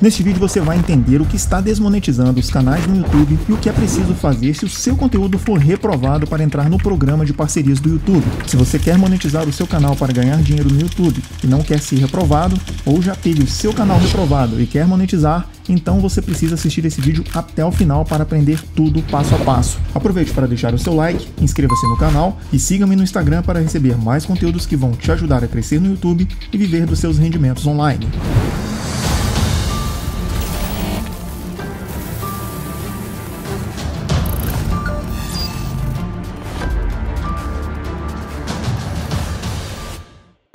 Neste vídeo você vai entender o que está desmonetizando os canais no YouTube e o que é preciso fazer se o seu conteúdo for reprovado para entrar no programa de parcerias do YouTube. Se você quer monetizar o seu canal para ganhar dinheiro no YouTube e não quer ser reprovado, ou já teve o seu canal reprovado e quer monetizar, então você precisa assistir esse vídeo até o final para aprender tudo passo a passo. Aproveite para deixar o seu like, inscreva-se no canal e siga-me no Instagram para receber mais conteúdos que vão te ajudar a crescer no YouTube e viver dos seus rendimentos online.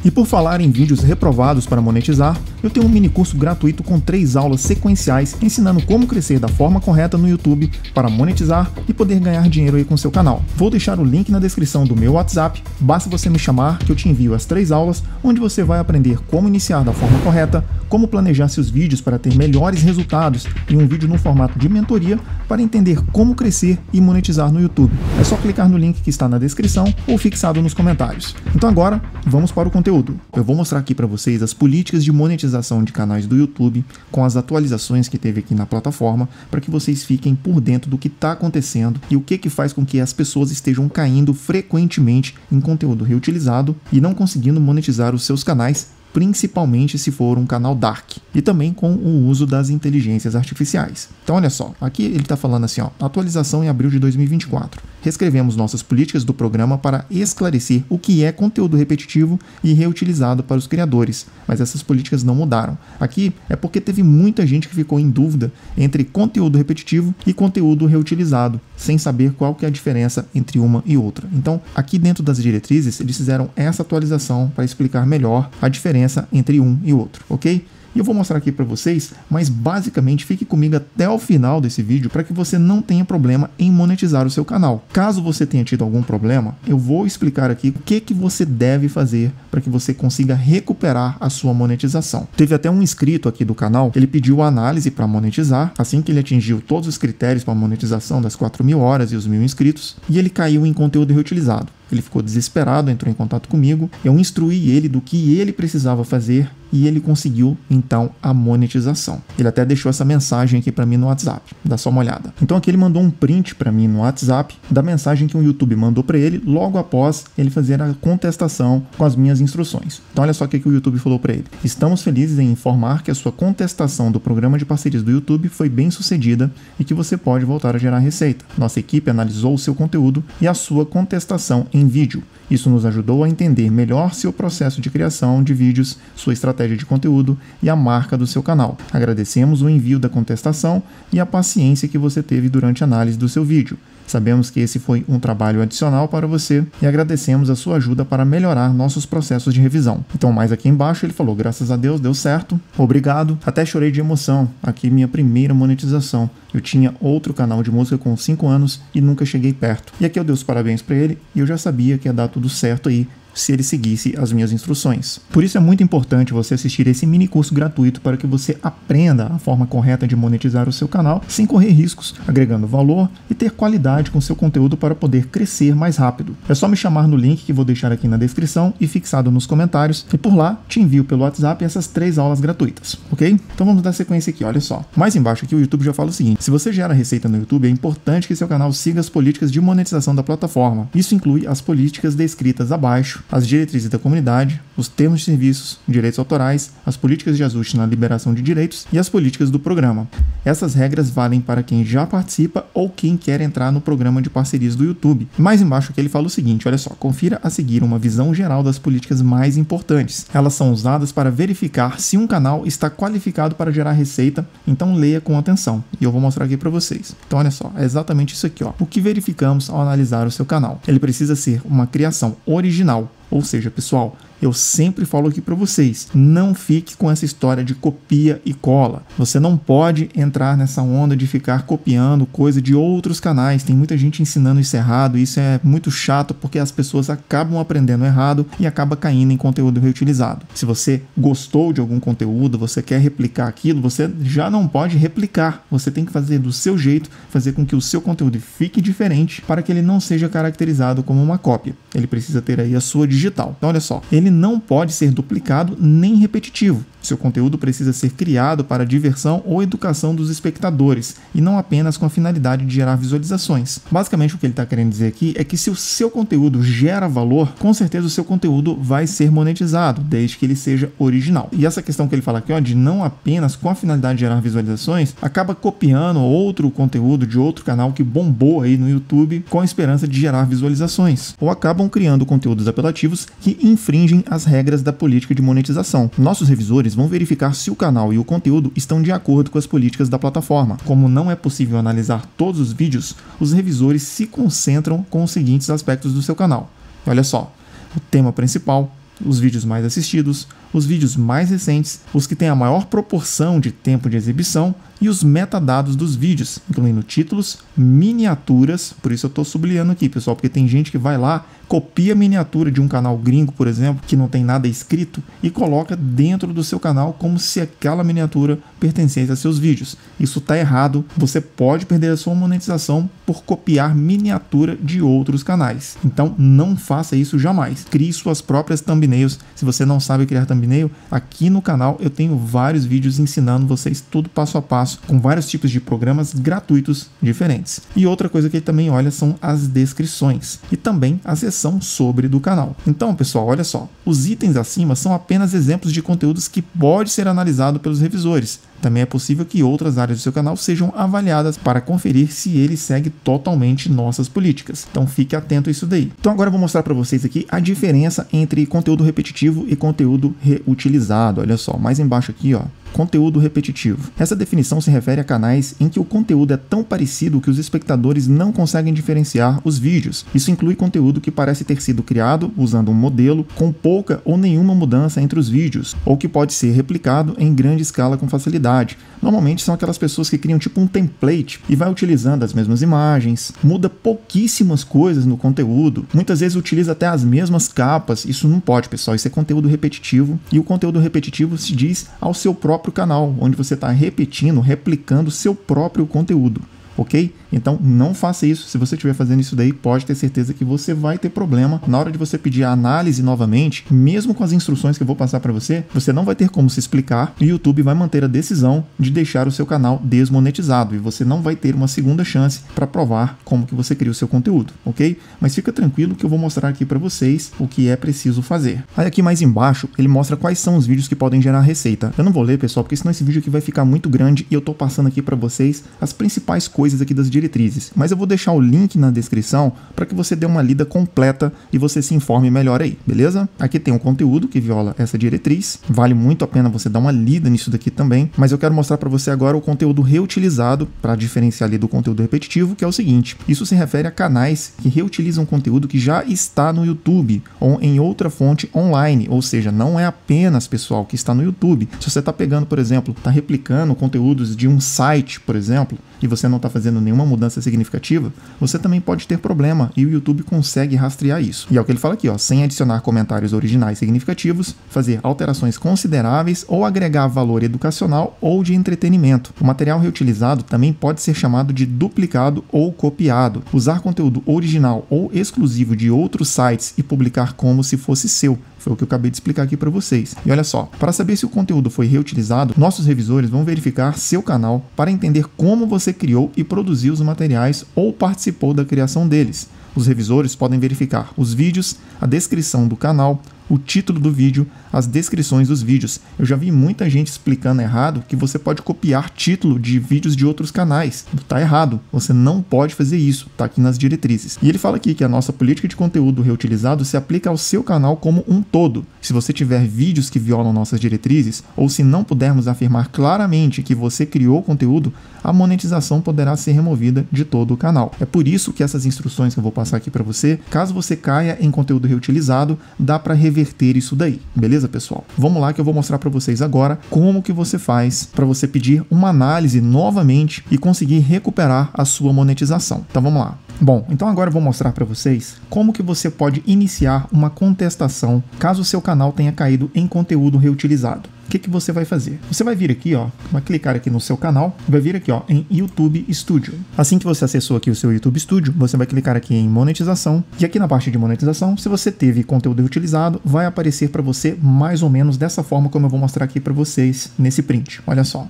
E por falar em vídeos reprovados para monetizar, eu tenho um mini curso gratuito com três aulas sequenciais ensinando como crescer da forma correta no YouTube para monetizar e poder ganhar dinheiro aí com seu canal. Vou deixar o link na descrição do meu WhatsApp, basta você me chamar que eu te envio as três aulas onde você vai aprender como iniciar da forma correta, como planejar seus vídeos para ter melhores resultados e um vídeo no formato de mentoria para entender como crescer e monetizar no YouTube. É só clicar no link que está na descrição ou fixado nos comentários. Então agora, vamos para o conteúdo conteúdo. Eu vou mostrar aqui para vocês as políticas de monetização de canais do YouTube com as atualizações que teve aqui na plataforma para que vocês fiquem por dentro do que está acontecendo e o que que faz com que as pessoas estejam caindo frequentemente em conteúdo reutilizado e não conseguindo monetizar os seus canais principalmente se for um canal dark, e também com o uso das inteligências artificiais. Então, olha só, aqui ele está falando assim: ó, atualização em abril de 2024. Reescrevemos nossas políticas do programa para esclarecer o que é conteúdo repetitivo e reutilizado para os criadores, mas essas políticas não mudaram. Aqui é porque teve muita gente que ficou em dúvida entre conteúdo repetitivo e conteúdo reutilizado, sem saber qual que é a diferença entre uma e outra. Então, aqui dentro das diretrizes, eles fizeram essa atualização para explicar melhor a diferença entre um e outro, ok? E eu vou mostrar aqui para vocês, mas basicamente fique comigo até o final desse vídeo para que você não tenha problema em monetizar o seu canal. Caso você tenha tido algum problema, eu vou explicar aqui o que, que você deve fazer para que você consiga recuperar a sua monetização. Teve até um inscrito aqui do canal, ele pediu análise para monetizar, assim que ele atingiu todos os critérios para monetização das 4 mil horas e os mil inscritos, e ele caiu em conteúdo reutilizado. Ele ficou desesperado, entrou em contato comigo. Eu instruí ele do que ele precisava fazer e ele conseguiu então a monetização. Ele até deixou essa mensagem aqui para mim no WhatsApp. Dá só uma olhada. Então aqui ele mandou um print para mim no WhatsApp da mensagem que o YouTube mandou para ele logo após ele fazer a contestação com as minhas instruções. Então olha só o que, que o YouTube falou para ele. Estamos felizes em informar que a sua contestação do programa de parcerias do YouTube foi bem sucedida e que você pode voltar a gerar receita. Nossa equipe analisou o seu conteúdo e a sua contestação em vídeo. Isso nos ajudou a entender melhor seu processo de criação de vídeos, sua estratégia de conteúdo e a marca do seu canal. Agradecemos o envio da contestação e a paciência que você teve durante a análise do seu vídeo. Sabemos que esse foi um trabalho adicional para você e agradecemos a sua ajuda para melhorar nossos processos de revisão. Então, mais aqui embaixo ele falou: graças a Deus deu certo, obrigado. Até chorei de emoção. Aqui minha primeira monetização. Eu tinha outro canal de música com 5 anos e nunca cheguei perto. E aqui eu dei os parabéns para ele e eu já sabia que ia dar tudo certo aí se ele seguisse as minhas instruções. Por isso é muito importante você assistir esse mini curso gratuito para que você aprenda a forma correta de monetizar o seu canal sem correr riscos, agregando valor e ter qualidade com seu conteúdo para poder crescer mais rápido. É só me chamar no link que vou deixar aqui na descrição e fixado nos comentários e por lá te envio pelo WhatsApp essas três aulas gratuitas, ok? Então vamos dar sequência aqui, olha só. Mais embaixo aqui o YouTube já fala o seguinte: se você gera receita no YouTube, é importante que seu canal siga as políticas de monetização da plataforma. Isso inclui as políticas descritas abaixo as diretrizes da comunidade, os termos de serviços, direitos autorais, as políticas de ajuste na liberação de direitos e as políticas do programa. Essas regras valem para quem já participa ou quem quer entrar no programa de parcerias do YouTube. Mais embaixo aqui ele fala o seguinte, olha só, confira a seguir uma visão geral das políticas mais importantes. Elas são usadas para verificar se um canal está qualificado para gerar receita, então leia com atenção. E eu vou mostrar aqui para vocês. Então olha só, é exatamente isso aqui, ó. O que verificamos ao analisar o seu canal? Ele precisa ser uma criação original ou seja, pessoal, eu sempre falo aqui para vocês, não fique com essa história de copia e cola. Você não pode entrar nessa onda de ficar copiando coisa de outros canais. Tem muita gente ensinando isso errado, isso é muito chato porque as pessoas acabam aprendendo errado e acaba caindo em conteúdo reutilizado. Se você gostou de algum conteúdo, você quer replicar aquilo, você já não pode replicar. Você tem que fazer do seu jeito, fazer com que o seu conteúdo fique diferente para que ele não seja caracterizado como uma cópia. Ele precisa ter aí a sua digital. Então olha só, ele não pode ser duplicado nem repetitivo. Seu conteúdo precisa ser criado para diversão ou educação dos espectadores e não apenas com a finalidade de gerar visualizações. Basicamente, o que ele está querendo dizer aqui é que se o seu conteúdo gera valor, com certeza o seu conteúdo vai ser monetizado, desde que ele seja original. E essa questão que ele fala aqui, ó, de não apenas com a finalidade de gerar visualizações, acaba copiando outro conteúdo de outro canal que bombou aí no YouTube com a esperança de gerar visualizações, ou acabam criando conteúdos apelativos que infringem as regras da política de monetização. Nossos revisores vão verificar se o canal e o conteúdo estão de acordo com as políticas da plataforma. Como não é possível analisar todos os vídeos, os revisores se concentram com os seguintes aspectos do seu canal. Olha só, o tema principal, os vídeos mais assistidos, os vídeos mais recentes, os que têm a maior proporção de tempo de exibição e os metadados dos vídeos, incluindo títulos, miniaturas, por isso eu estou sublinhando aqui, pessoal, porque tem gente que vai lá, copia a miniatura de um canal gringo, por exemplo, que não tem nada escrito e coloca dentro do seu canal como se aquela miniatura pertencesse a seus vídeos. Isso está errado, você pode perder a sua monetização por copiar miniatura de outros canais. Então não faça isso jamais. Crie suas próprias thumbnails. Se você não sabe criar thumbnail, aqui no canal eu tenho vários vídeos ensinando vocês tudo passo a passo com vários tipos de programas gratuitos diferentes. E outra coisa que ele também olha são as descrições e também a seção sobre do canal. Então, pessoal, olha só, os itens acima são apenas exemplos de conteúdos que pode ser analisado pelos revisores. Também é possível que outras áreas do seu canal sejam avaliadas para conferir se ele segue totalmente nossas políticas. Então fique atento a isso daí. Então agora eu vou mostrar para vocês aqui a diferença entre conteúdo repetitivo e conteúdo reutilizado. Olha só, mais embaixo aqui, ó, Conteúdo repetitivo. Essa definição se refere a canais em que o conteúdo é tão parecido que os espectadores não conseguem diferenciar os vídeos. Isso inclui conteúdo que parece ter sido criado usando um modelo com pouca ou nenhuma mudança entre os vídeos, ou que pode ser replicado em grande escala com facilidade. Normalmente são aquelas pessoas que criam tipo um template e vai utilizando as mesmas imagens, muda pouquíssimas coisas no conteúdo, muitas vezes utiliza até as mesmas capas. Isso não pode, pessoal. Isso é conteúdo repetitivo e o conteúdo repetitivo se diz ao seu próprio canal, onde você está repetindo, replicando seu próprio conteúdo ok? Então não faça isso. Se você estiver fazendo isso daí, pode ter certeza que você vai ter problema na hora de você pedir a análise novamente, mesmo com as instruções que eu vou passar para você, você não vai ter como se explicar e o YouTube vai manter a decisão de deixar o seu canal desmonetizado e você não vai ter uma segunda chance para provar como que você cria o seu conteúdo, ok? Mas fica tranquilo que eu vou mostrar aqui para vocês o que é preciso fazer. Aí aqui mais embaixo ele mostra quais são os vídeos que podem gerar receita. Eu não vou ler, pessoal, porque senão esse vídeo aqui vai ficar muito grande e eu tô passando aqui para vocês as principais coisas coisas aqui das diretrizes, mas eu vou deixar o link na descrição para que você dê uma lida completa e você se informe melhor aí, beleza? Aqui tem um conteúdo que viola essa diretriz, vale muito a pena você dar uma lida nisso daqui também, mas eu quero mostrar para você agora o conteúdo reutilizado para diferenciar ali do conteúdo repetitivo, que é o seguinte: isso se refere a canais que reutilizam conteúdo que já está no YouTube ou em outra fonte online, ou seja, não é apenas pessoal que está no YouTube. Se você está pegando, por exemplo, está replicando conteúdos de um site, por exemplo, e você não está fazendo nenhuma mudança significativa, você também pode ter problema e o YouTube consegue rastrear isso. E é o que ele fala aqui, ó, sem adicionar comentários originais significativos, fazer alterações consideráveis ou agregar valor educacional ou de entretenimento. O material reutilizado também pode ser chamado de duplicado ou copiado. Usar conteúdo original ou exclusivo de outros sites e publicar como se fosse seu, foi o que eu acabei de explicar aqui para vocês. E olha só, para saber se o conteúdo foi reutilizado, nossos revisores vão verificar seu canal para entender como você criou e produziu os materiais ou participou da criação deles. Os revisores podem verificar os vídeos, a descrição do canal, o título do vídeo, as descrições dos vídeos. Eu já vi muita gente explicando errado que você pode copiar título de vídeos de outros canais. Tá errado. Você não pode fazer isso. Tá aqui nas diretrizes. E ele fala aqui que a nossa política de conteúdo reutilizado se aplica ao seu canal como um todo. Se você tiver vídeos que violam nossas diretrizes, ou se não pudermos afirmar claramente que você criou o conteúdo, a monetização poderá ser removida de todo o canal. É por isso que essas instruções que eu vou passar aqui para você, caso você caia em conteúdo reutilizado, dá para reverter isso daí, beleza, pessoal? Vamos lá que eu vou mostrar para vocês agora como que você faz para você pedir uma análise novamente e conseguir recuperar a sua monetização. Então vamos lá. Bom, então agora eu vou mostrar para vocês como que você pode iniciar uma contestação caso o seu canal tenha caído em conteúdo reutilizado. O que, que você vai fazer? Você vai vir aqui, ó, vai clicar aqui no seu canal, vai vir aqui, ó, em YouTube Studio. Assim que você acessou aqui o seu YouTube Studio, você vai clicar aqui em monetização e aqui na parte de monetização, se você teve conteúdo utilizado, vai aparecer para você mais ou menos dessa forma como eu vou mostrar aqui para vocês nesse print. Olha só.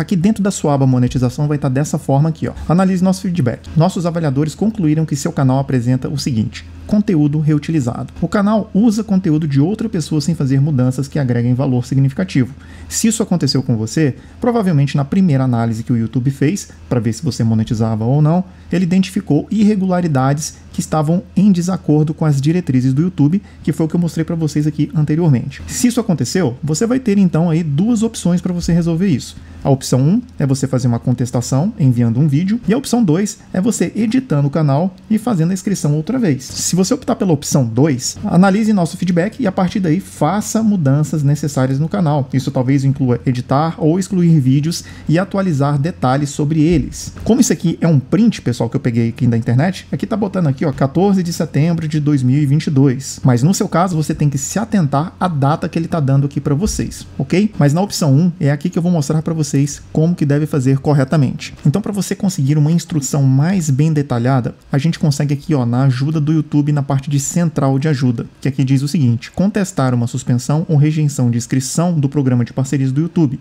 Aqui dentro da sua aba monetização vai estar dessa forma aqui, ó. Analise nosso feedback. Nossos avaliadores concluíram que seu canal apresenta o seguinte: conteúdo reutilizado. O canal usa conteúdo de outra pessoa sem fazer mudanças que agreguem valor significativo. Se isso aconteceu com você, provavelmente na primeira análise que o YouTube fez, para ver se você monetizava ou não, ele identificou irregularidades que estavam em desacordo com as diretrizes do YouTube, que foi o que eu mostrei para vocês aqui anteriormente. Se isso aconteceu, você vai ter então aí duas opções para você resolver isso. A opção 1 é você fazer uma contestação enviando um vídeo, e a opção 2 é você editando o canal e fazendo a inscrição outra vez. Se você optar pela opção 2, analise nosso feedback e a partir daí faça mudanças necessárias no canal. Isso talvez inclua editar ou excluir vídeos e atualizar detalhes sobre eles. Como isso aqui é um print, pessoal, que eu peguei aqui da internet, aqui tá botando aqui, ó, 14 de setembro de 2022. Mas no seu caso, você tem que se atentar à data que ele tá dando aqui para vocês, ok? Mas na opção 1 é aqui que eu vou mostrar para vocês como que deve fazer corretamente. Então, para você conseguir uma instrução mais bem detalhada, a gente consegue aqui, ó, na ajuda do YouTube na parte de central de ajuda, que aqui diz o seguinte: contestar uma suspensão ou rejeição de inscrição do programa de parcerias do YouTube.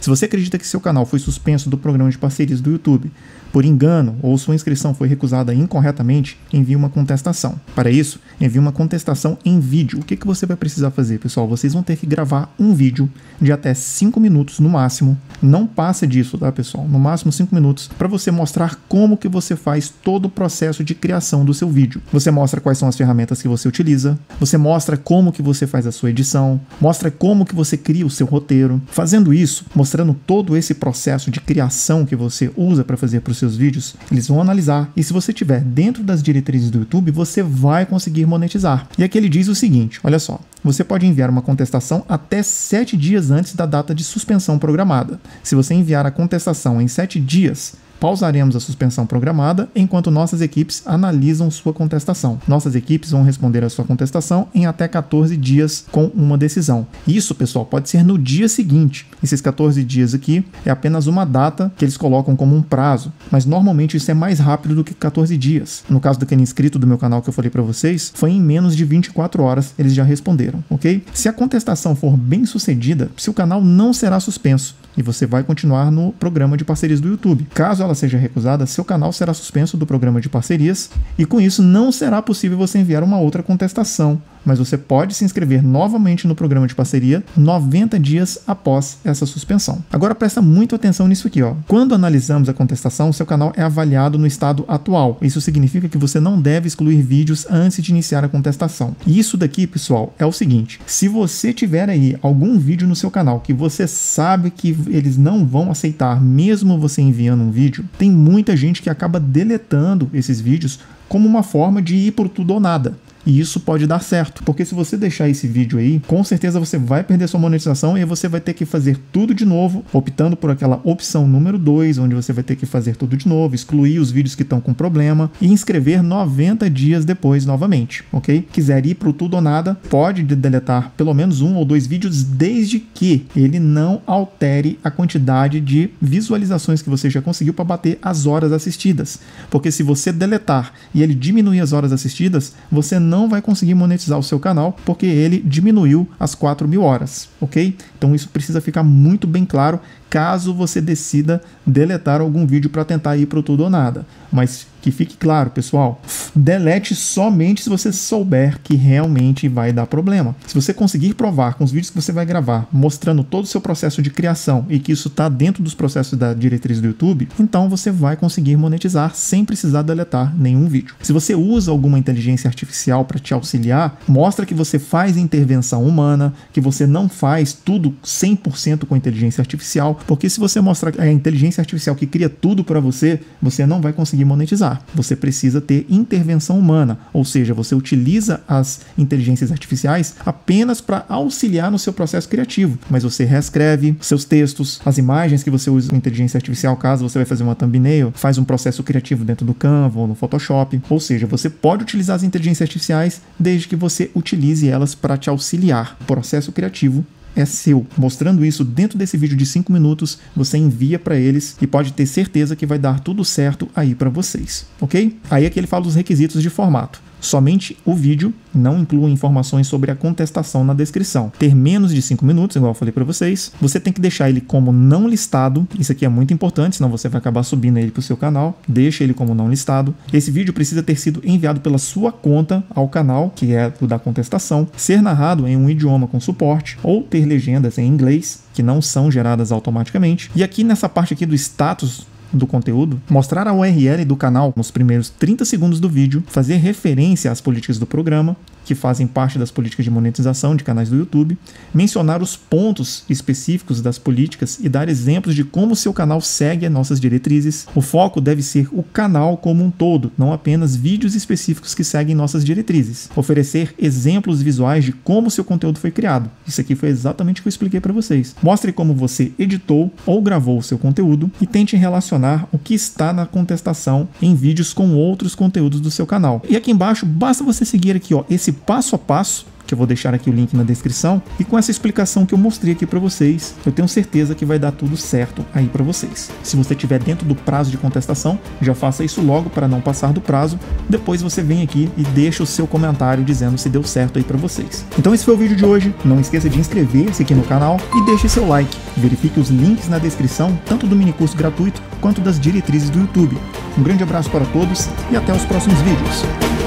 Se você acredita que seu canal foi suspenso do programa de parcerias do YouTube por engano ou sua inscrição foi recusada incorretamente, envie uma contestação. Para isso, envie uma contestação em vídeo. O que, que você vai precisar fazer, pessoal? Vocês vão ter que gravar um vídeo de até 5 minutos no máximo. Não passa disso, tá, pessoal? No máximo 5 minutos, para você mostrar como que você faz todo o processo de criação do seu vídeo. Você mostra quais são as ferramentas que você utiliza, você mostra como que você faz a sua edição, mostra como que você cria o seu roteiro. Fazendo isso, mostrando todo esse processo de criação que você usa para fazer para o seu seus vídeos, eles vão analisar e se você tiver dentro das diretrizes do YouTube, você vai conseguir monetizar. E aqui ele diz o seguinte: olha só, você pode enviar uma contestação até 7 dias antes da data de suspensão programada. Se você enviar a contestação em 7 dias, Pausaremos a suspensão programada enquanto nossas equipes analisam sua contestação. Nossas equipes vão responder a sua contestação em até 14 dias com uma decisão. Isso, pessoal, pode ser no dia seguinte. Esses 14 dias aqui é apenas uma data que eles colocam como um prazo, mas normalmente isso é mais rápido do que 14 dias. No caso daquele inscrito do meu canal que eu falei para vocês, foi em menos de 24 horas eles já responderam, ok? Se a contestação for bem sucedida, seu canal não será suspenso e você vai continuar no programa de parcerias do YouTube. Caso ela seja recusada, seu canal será suspenso do programa de parcerias e com isso não será possível você enviar uma outra contestação mas você pode se inscrever novamente no programa de parceria 90 dias após essa suspensão. Agora presta muito atenção nisso aqui, ó. Quando analisamos a contestação, seu canal é avaliado no estado atual. Isso significa que você não deve excluir vídeos antes de iniciar a contestação. E isso daqui, pessoal, é o seguinte: se você tiver aí algum vídeo no seu canal que você sabe que eles não vão aceitar, mesmo você enviando um vídeo, tem muita gente que acaba deletando esses vídeos como uma forma de ir por tudo ou nada. E isso pode dar certo, porque se você deixar esse vídeo aí, com certeza você vai perder sua monetização e você vai ter que fazer tudo de novo, optando por aquela opção número 2, onde você vai ter que fazer tudo de novo, excluir os vídeos que estão com problema e inscrever 90 dias depois novamente, ok? Quiser ir para o tudo ou nada, pode deletar pelo menos um ou dois vídeos, desde que ele não altere a quantidade de visualizações que você já conseguiu para bater as horas assistidas. Porque se você deletar e ele diminuir as horas assistidas, você não não vai conseguir monetizar o seu canal porque ele diminuiu as 4 mil horas, ok? Então isso precisa ficar muito bem claro caso você decida deletar algum vídeo para tentar ir para o tudo ou nada. Mas que fique claro, pessoal, delete somente se você souber que realmente vai dar problema. Se você conseguir provar com os vídeos que você vai gravar, mostrando todo o seu processo de criação e que isso está dentro dos processos da diretriz do YouTube, então você vai conseguir monetizar sem precisar deletar nenhum vídeo. Se você usa alguma inteligência artificial para te auxiliar, mostra que você faz intervenção humana, que você não faz tudo 100% com inteligência artificial, porque se você mostrar a inteligência artificial que cria tudo para você, você não vai conseguir monetizar você precisa ter intervenção humana, ou seja, você utiliza as inteligências artificiais apenas para auxiliar no seu processo criativo, mas você reescreve seus textos, as imagens que você usa com inteligência artificial, caso você vai fazer uma thumbnail, faz um processo criativo dentro do Canva ou no Photoshop, ou seja, você pode utilizar as inteligências artificiais desde que você utilize elas para te auxiliar. No processo criativo é seu. Mostrando isso dentro desse vídeo de 5 minutos, você envia para eles e pode ter certeza que vai dar tudo certo aí para vocês, ok? Aí aqui ele fala dos requisitos de formato. Somente o vídeo não inclui informações sobre a contestação na descrição. Ter menos de 5 minutos, igual eu falei para vocês. Você tem que deixar ele como não listado. Isso aqui é muito importante, senão você vai acabar subindo ele para o seu canal. Deixa ele como não listado. Esse vídeo precisa ter sido enviado pela sua conta ao canal, que é o da contestação, ser narrado em um idioma com suporte ou ter legendas em inglês que não são geradas automaticamente. E aqui nessa parte aqui do status do conteúdo, mostrar a URL do canal nos primeiros 30 segundos do vídeo, fazer referência às políticas do programa, que fazem parte das políticas de monetização de canais do YouTube, mencionar os pontos específicos das políticas e dar exemplos de como seu canal segue as nossas diretrizes. O foco deve ser o canal como um todo, não apenas vídeos específicos que seguem nossas diretrizes. Oferecer exemplos visuais de como seu conteúdo foi criado. Isso aqui foi exatamente o que eu expliquei para vocês. Mostre como você editou ou gravou o seu conteúdo e tente relacionar o que está na contestação em vídeos com outros conteúdos do seu canal. E aqui embaixo basta você seguir aqui ó, esse passo a passo que eu vou deixar aqui o link na descrição, e com essa explicação que eu mostrei aqui para vocês, eu tenho certeza que vai dar tudo certo aí para vocês. Se você estiver dentro do prazo de contestação, já faça isso logo para não passar do prazo. Depois você vem aqui e deixa o seu comentário dizendo se deu certo aí para vocês. Então esse foi o vídeo de hoje. Não esqueça de inscrever-se aqui no canal e deixe seu like. Verifique os links na descrição, tanto do mini curso gratuito quanto das diretrizes do YouTube. Um grande abraço para todos e até os próximos vídeos.